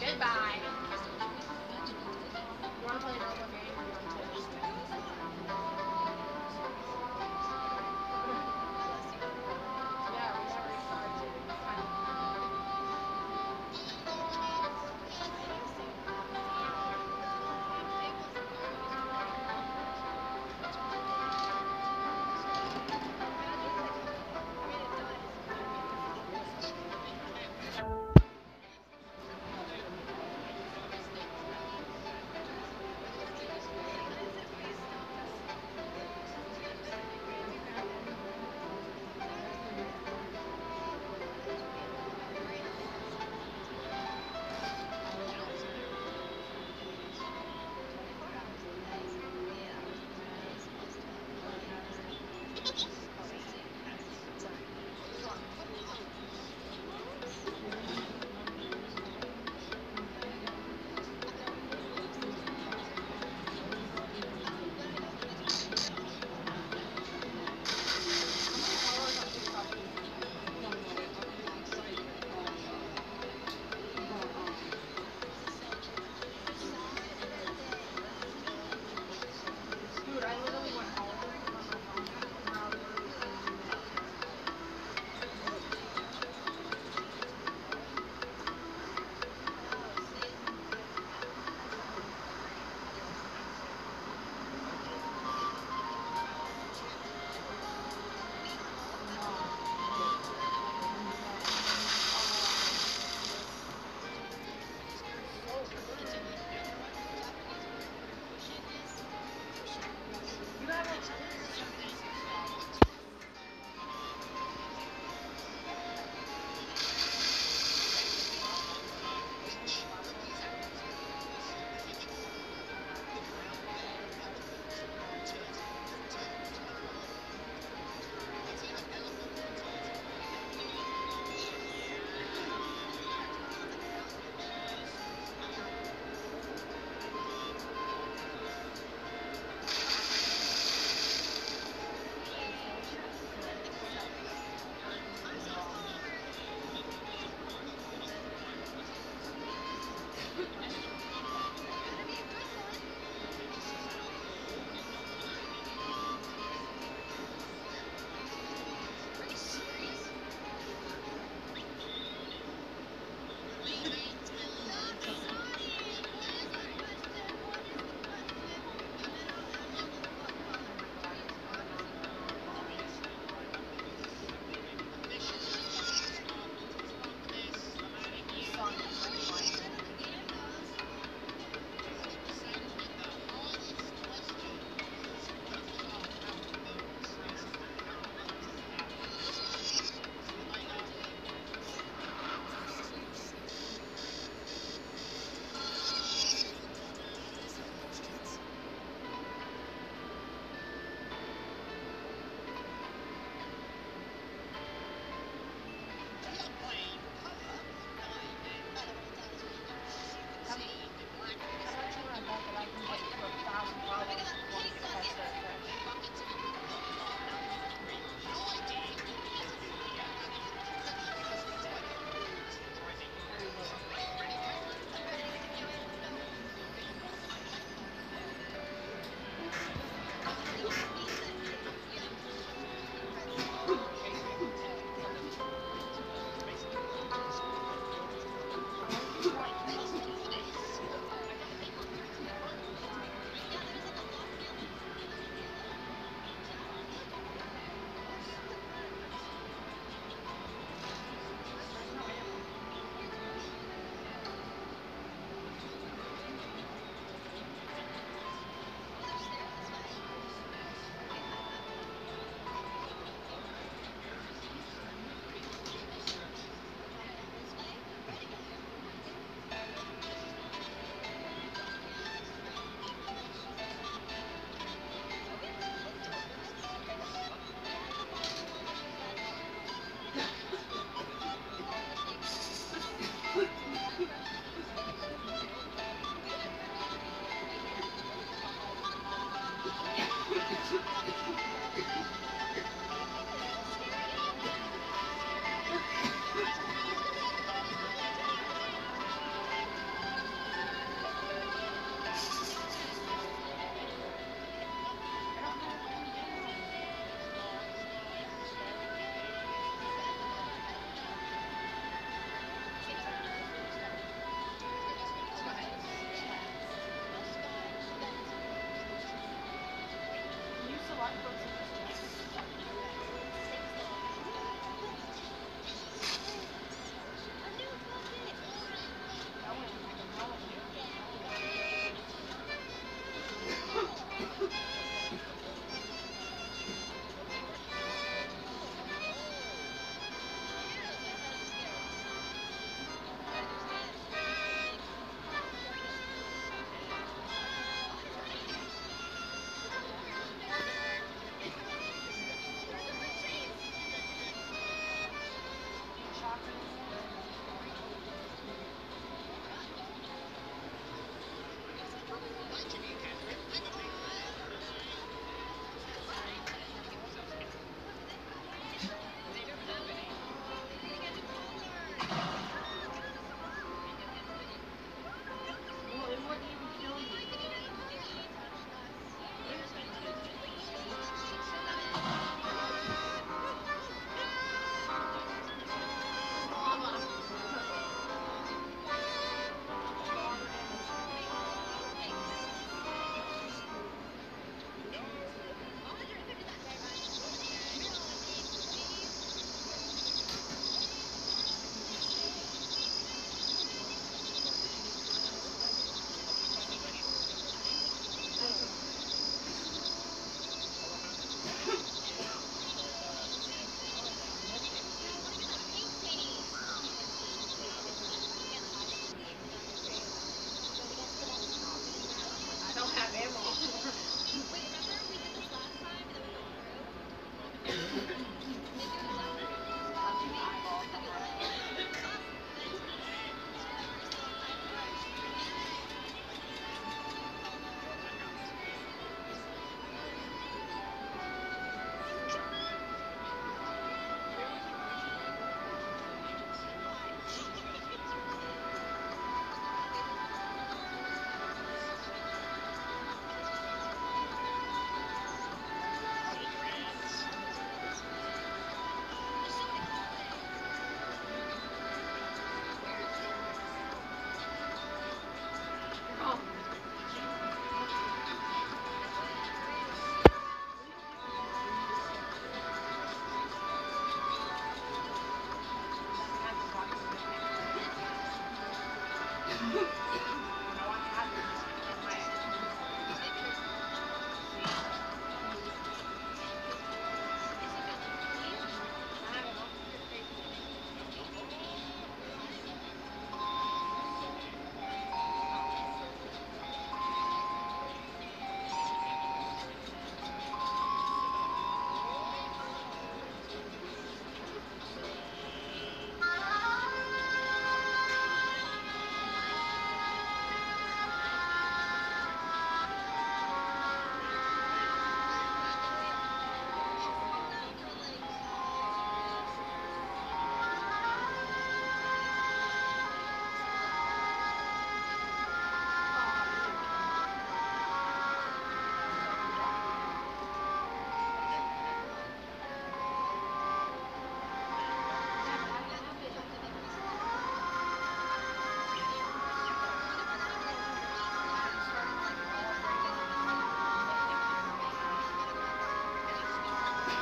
Goodbye.